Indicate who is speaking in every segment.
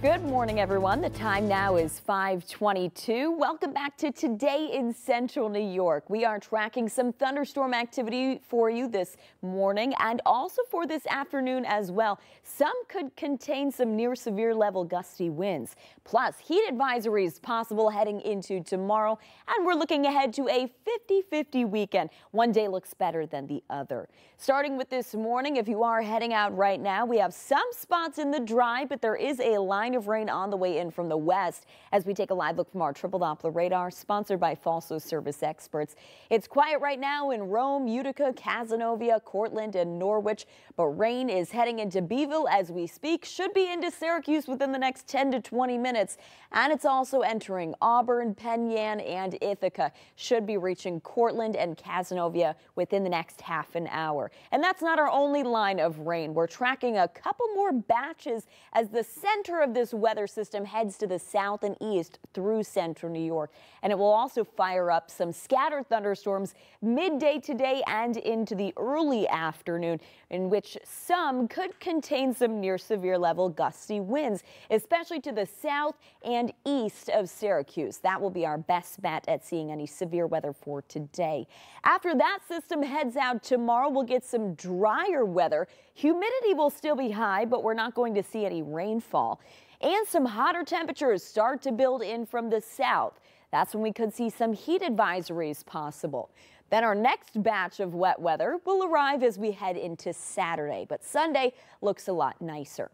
Speaker 1: Good morning, everyone. The time now is 522. Welcome back to Today in Central New York. We are tracking some thunderstorm activity for you this morning and also for this afternoon as well. Some could contain some near severe level gusty winds. Plus, heat advisories possible heading into tomorrow. And we're looking ahead to a 50-50 weekend. One day looks better than the other. Starting with this morning, if you are heading out right now, we have some spots in the dry, but there is a line of rain on the way in from the west as we take a live look from our triple Doppler radar sponsored by Falso Service Experts. It's quiet right now in Rome, Utica, Cazenovia, Cortland and Norwich, but rain is heading into Beeville as we speak, should be into Syracuse within the next 10 to 20 minutes. And it's also entering Auburn, Penn Yan and Ithaca, should be reaching Cortland and Cazenovia within the next half an hour. And that's not our only line of rain. We're tracking a couple more batches as the center of the this weather system heads to the south and east through central New York, and it will also fire up some scattered thunderstorms midday today and into the early afternoon, in which some could contain some near severe level gusty winds, especially to the south and east of Syracuse. That will be our best bet at seeing any severe weather for today. After that system heads out tomorrow, we'll get some drier weather. Humidity will still be high, but we're not going to see any rainfall and some hotter temperatures start to build in from the south. That's when we could see some heat advisories possible. Then our next batch of wet weather will arrive as we head into Saturday, but Sunday looks a lot nicer.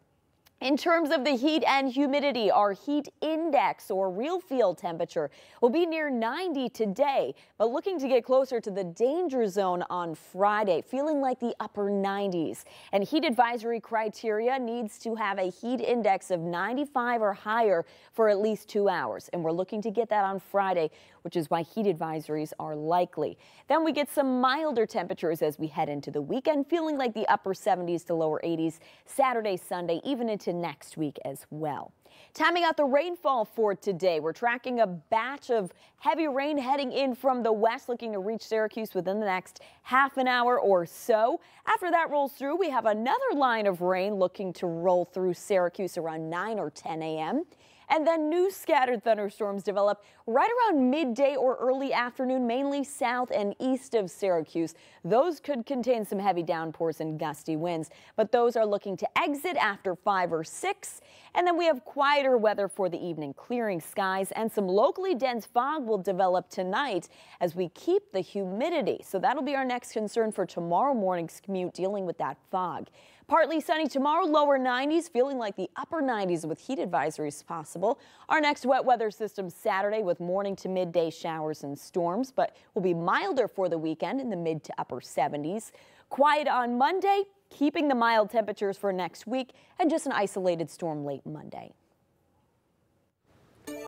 Speaker 1: In terms of the heat and humidity, our heat index or real field temperature will be near 90 today, but looking to get closer to the danger zone on Friday, feeling like the upper 90s. And heat advisory criteria needs to have a heat index of 95 or higher for at least two hours. And we're looking to get that on Friday, which is why heat advisories are likely. Then we get some milder temperatures as we head into the weekend, feeling like the upper 70s to lower 80s Saturday, Sunday, even into next week as well. Timing out the rainfall for today. We're tracking a batch of heavy rain heading in from the west, looking to reach Syracuse within the next half an hour or so. After that rolls through, we have another line of rain looking to roll through Syracuse around 9 or 10 a.m. And then new scattered thunderstorms develop right around midday or early afternoon, mainly south and east of Syracuse. Those could contain some heavy downpours and gusty winds, but those are looking to exit after 5 or 6. And then we have quieter weather for the evening, clearing skies and some locally dense fog will develop tonight as we keep the humidity. So that'll be our next concern for tomorrow morning's commute, dealing with that fog. Partly sunny tomorrow, lower 90s, feeling like the upper 90s with heat advisories possible. Our next wet weather system Saturday with morning to midday showers and storms, but will be milder for the weekend in the mid to upper 70s. Quiet on Monday, keeping the mild temperatures for next week and just an isolated storm late Monday.